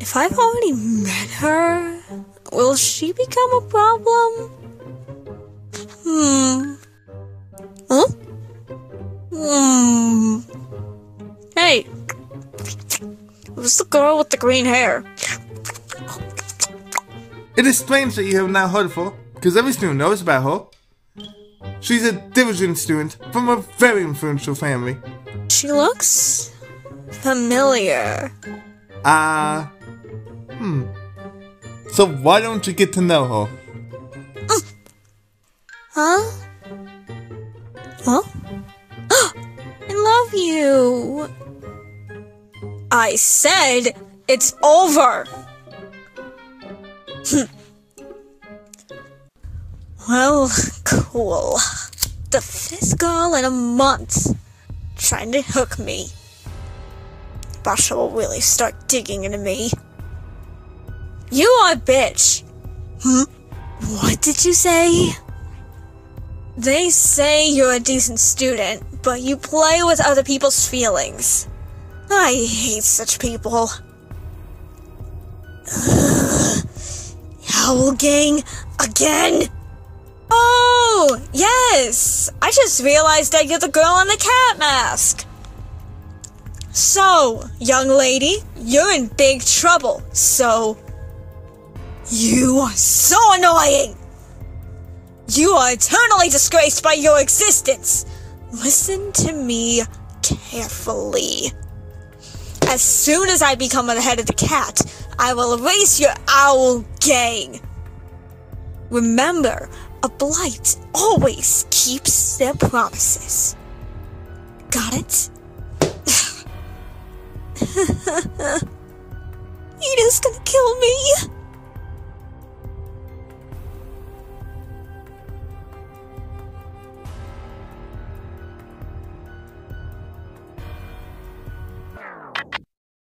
if I've already met her, will she become a problem? Hmm. Huh? Hmm. Hey. Who's the girl with the green hair? It is strange that you have not heard of her, because every student knows about her. She's a diligent student from a very influential family. She looks familiar. Uh, hmm. So why don't you get to know her? Huh? Huh? I love you. I said it's over. well, cool. The girl in a month trying to hook me. Basha will really start digging into me. You are a bitch. Hmm? What did you say? They say you're a decent student, but you play with other people's feelings. I hate such people. Howl Gang again? Oh, yes! I just realized that you're the girl in the cat mask. So, young lady, you're in big trouble, so. You are so annoying! You are eternally disgraced by your existence! Listen to me carefully. As soon as I become the head of the cat, I will erase your owl gang. Remember, a blight always keeps their promises. Got it? Eda's gonna kill me.